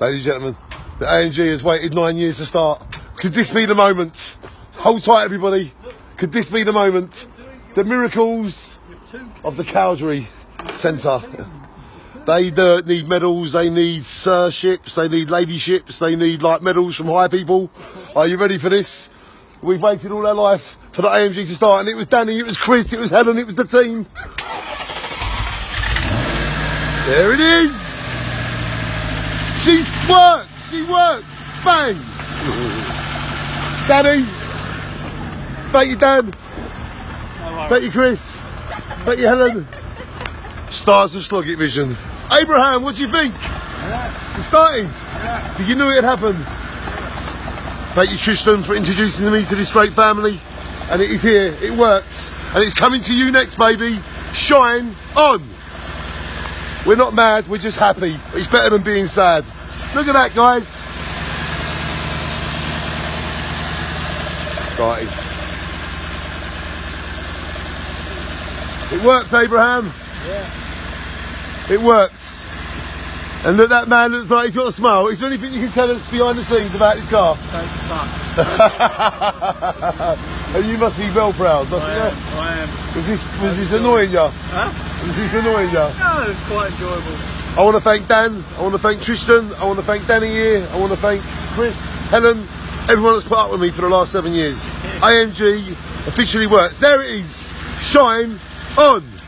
Ladies and gentlemen, the AMG has waited nine years to start. Could this be the moment? Hold tight, everybody. Could this be the moment? The miracles of the Cowdray Centre. They uh, need medals, they need sirships, they need ladyships, they need like medals from high people. Are you ready for this? We've waited all our life for the AMG to start, and it was Danny, it was Chris, it was Helen, it was the team. There it is. She's worked. She worked. Bang. Daddy. Thank you, Dan. Thank you, Chris. Thank you, Helen. Stars of Sloggett Vision. Abraham, what do you think? It started. Did you know it'd happen? Thank you, Tristan, for introducing me to this great family. And it is here. It works. And it's coming to you next, baby. Shine on. We're not mad, we're just happy. It's better than being sad. Look at that, guys. Started. It works, Abraham. Yeah. It works. And look, that man looks like he's got a smile. Is there anything you can tell us behind the scenes about this car? and you must be well proud, mustn't I you? am, I am. Was this was this annoying you? Huh? Was this annoying you? No, it's quite enjoyable. I want to thank Dan. I want to thank Tristan. I want to thank Danny here. I want to thank Chris, Helen, everyone that's put up with me for the last seven years. AMG officially works. There it is. Shine on.